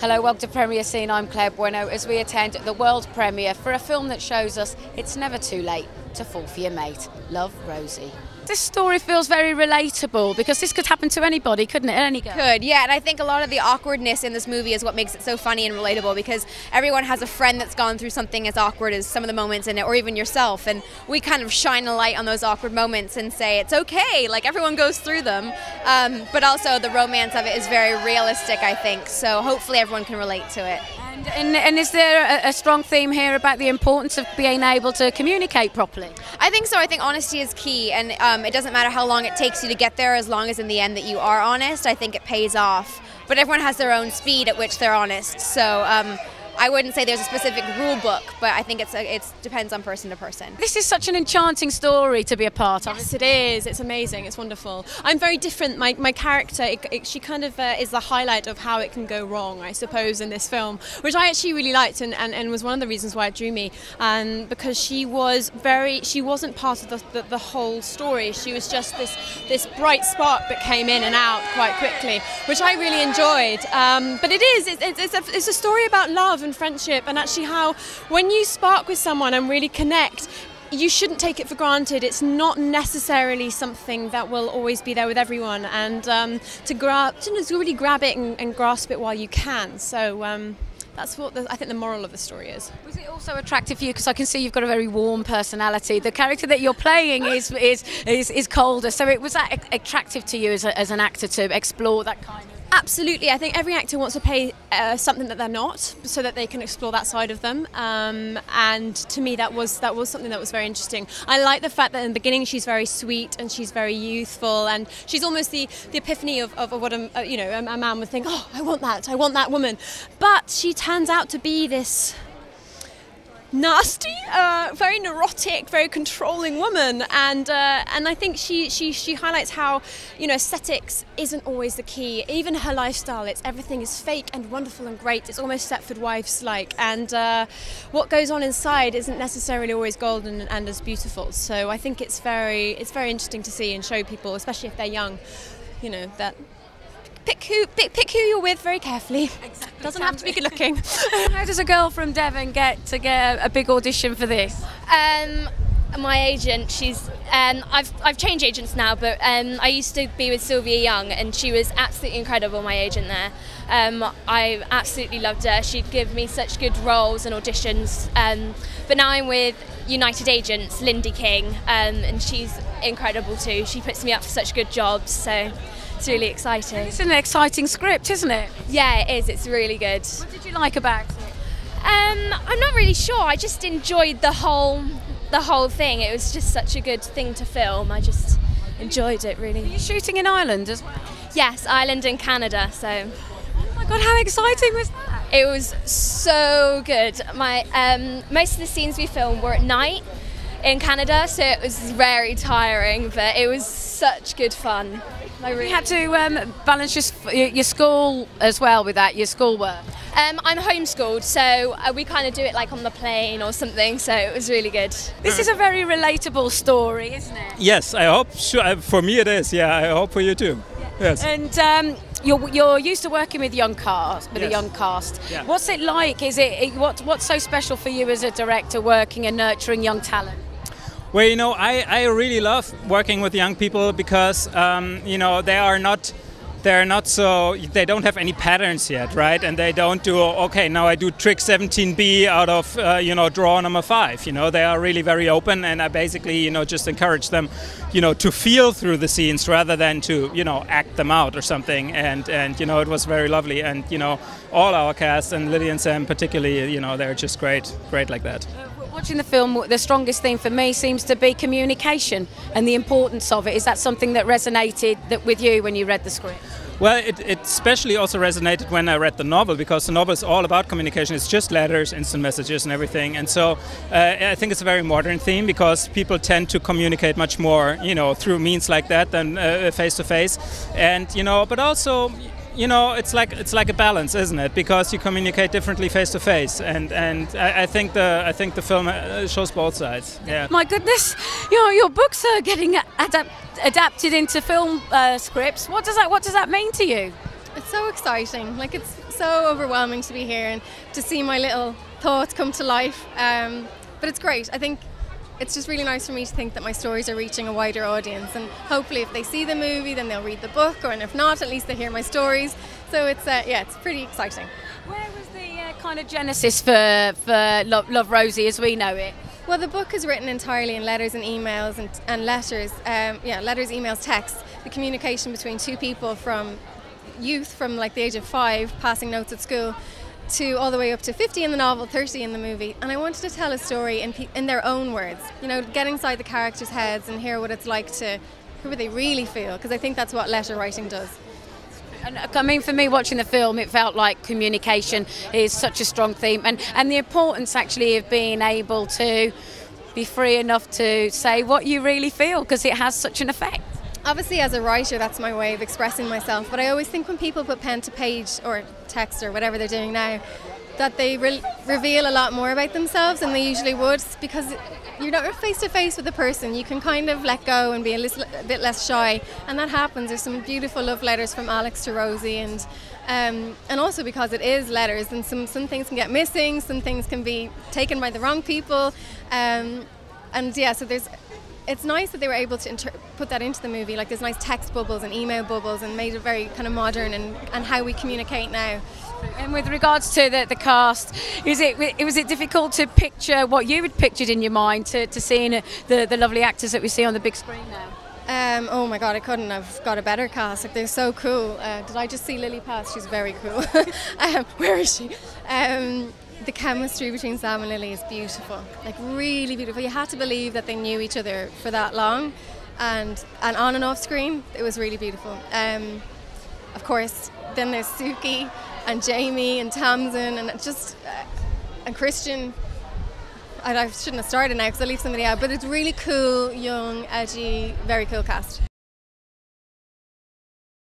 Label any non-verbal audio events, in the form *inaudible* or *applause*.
Hello, welcome to Premiere Scene. I'm Claire Bueno as we attend the world premiere for a film that shows us it's never too late to fall for your mate. Love, Rosie. This story feels very relatable because this could happen to anybody, couldn't it? Any girl. Could, yeah, and I think a lot of the awkwardness in this movie is what makes it so funny and relatable because everyone has a friend that's gone through something as awkward as some of the moments in it, or even yourself, and we kind of shine a light on those awkward moments and say it's okay, like everyone goes through them. Um, but also the romance of it is very realistic, I think. So hopefully everyone can relate to it. And, and, and is there a, a, strong theme here about the importance of being able to communicate properly? I think so. I think honesty is key, and um, it doesn't matter how long it takes you to get there, as long as in the end that you are honest. I think it pays off. But everyone has their own speed at which they're honest. So um, I wouldn't say there's a specific rule book, but I think it's it depends on person to person. This is such an enchanting story to be a part of. Yes, it is. It's amazing. It's wonderful. I'm very different. My, my character, it, it, she kind of uh, is the highlight of how it can go wrong, I suppose, in this film, which I actually really liked and, and, and was one of the reasons why it drew me. And because she was very, she wasn't part of the, the, the whole story. She was just this this bright spark that came in and out quite quickly, which I really enjoyed. Um, but it is, it's, it's, a, it's a story about love and and friendship, and actually how when you spark with someone and really connect, you shouldn't take it for granted. It's not necessarily something that will always be there with everyone, and um, to grab, to really grab it and, and, grasp it while you can. So. Um, that's what the, I think the moral of the story is. Was it also attractive for you? Because I can see you've got a very warm personality. The character that you're playing is is is, is colder. So it was that attractive to you as, a, as an actor to explore that kind of Absolutely, I think every actor wants to play uh, something that they're not, so that they can explore that side of them. Um, and to me, that was that was something that was very interesting. I like the fact that in the beginning she's very sweet and she's very youthful, and she's almost the, the epiphany of, of, what a, uh, you know a, a man would think. Oh, I want that, I want that woman. But she turns out to be this nasty, uh, very neurotic, very controlling woman, and uh, and I think she, she she highlights how you know aesthetics isn't always the key. Even her lifestyle, it's everything is fake and wonderful and great. It's almost Stepford Wives like, and uh, what goes on inside isn't necessarily always golden and, as beautiful. So I think it's very it's very interesting to see and show people, especially if they're young, you know that pick who pick, pick who you're with very carefully. Exactly. Doesn't have to be good looking. *laughs* How does a girl from Devon get to get a big audition for this? Um, my agent, she's um, I've I've changed agents now, but um, I used to be with Sylvia Young, and she was absolutely incredible. My agent there, um, I absolutely loved her. She'd give me such good roles and auditions. Um, but now I'm with United Agents, Lindy King, um, and she's incredible too. She puts me up for such good jobs. So it's really exciting. It's an exciting script, isn't it? Yeah, it is. It's really good. What did you like about it? Um, I'm not really sure. I just enjoyed the whole the whole thing. It was just such a good thing to film. I just enjoyed it really. Are you shooting in Ireland as well? Yes, Ireland and Canada. So. Oh my god, how exciting was that? It was so good. My um, most of the scenes we filmed were at night in Canada, so it was very tiring, but it was such good fun. I really you had to um, balance your, your school as well with that, your schoolwork. Um, I'm homeschooled, so uh, we kind of do it like on the plane or something. So it was really good. This is a very relatable story, isn't it? Yes, I hope. Sure, uh, for me, it is. Yeah, I hope for you too. Yeah. Yes. And um, you're, you're used to working with young cast, with yes. a young cast. Yeah. What's it like? Is it what what's so special for you as a director, working and nurturing young talent? Well, you know, I, I really love working with young people because, um, you know, they are not they're not so they don't have any patterns yet right? And they don't do okay now i do trick 17b out of uh, you know draw number five you know? They are really very open and i basically you know just encourage them you know to feel through the scenes rather than to you know act them out or something. And and you know it was very lovely. And you know all our cast and lily and sam particularly you know they're just great great like that Watching the film, the strongest theme for me seems to be communication and the importance of it. Is that something that resonated with you when you read the script? Well, it, it, especially also resonated when I read the novel because the novel is all about communication. It's just letters, instant messages, and everything. And so uh, I think it's a very modern theme because people tend to communicate much more, you know, through means like that than face to face. And you know, but also you know, it's like it's like a balance, isn't it? Because you communicate differently face to face, and and I, I, think the I think the film uh, shows both sides. Yeah. My goodness, your your books are getting adapt, adapted into film uh, scripts. What does that What does that mean to you? It's so exciting. Like it's so overwhelming to be here and to see my little thoughts come to life. Um, but it's great. I think it's just really nice for me to think that my stories are reaching a wider audience. And hopefully, if they see the movie, then they'll read the book, or and if not, at least they hear my stories. So it's uh, yeah, it's pretty exciting. Where was the uh, kind of genesis for for Love, Love Rosie as we know it? Well, the book is written entirely in letters and emails and, and letters. Um, yeah, letters, emails, texts. The communication between two people from youth, from like the age of five, passing notes at school, to all the way up to 50 in the novel, 30 in the movie. And I wanted to tell a story in, in their own words. You know, get inside the characters' heads and hear what it's like to, who they really feel, because I think that's what letter writing does. And uh, I mean, for me, watching the film, it felt like communication is such a strong theme, and and the importance actually of being able to be free enough to say what you really feel, because it has such an effect. Obviously, as a writer, that's my way of expressing myself. But I always think when people put pen to page or text or whatever they're doing now, that they re- reveal a lot more about themselves than they usually would because you're not face to face with the person. You can kind of let go and be a, little, a bit less shy, and that happens. There's some beautiful love letters from Alex to Rosie, and um, and also because it is letters, and some some things can get missing, some things can be taken by the wrong people, um, and yeah. So there's it's nice that they were able to inter- put that into the movie. Like there's nice text bubbles and email bubbles, and made it very kind of modern and, and how we communicate now. And with regards to the, the cast, is it was it difficult to picture what you had pictured in your mind to, to seeing the, the lovely actors that we see on the big screen now? Um, oh my god, I couldn't I've got a better cast. Like they're so cool. Uh, did I just see Lily pass? She's very cool. *laughs* um, where is she? Um, the chemistry between Sam and Lily is beautiful. Like really beautiful. You had to believe that they knew each other for that long, and and on and off screen, it was really beautiful. Um, of course, then there's Suki and Jamie and Tamsin and just uh, and Christian. I, shouldn't have started now because I leave somebody out, but it's really cool, young, edgy, very cool cast.